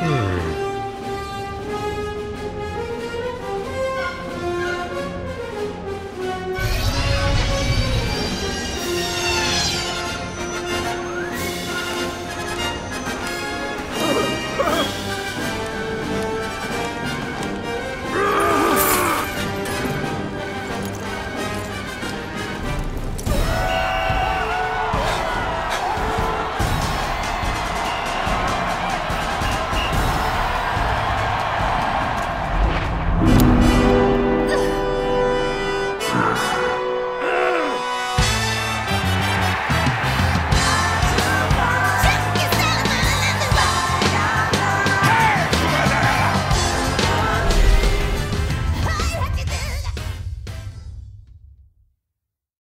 Hmm.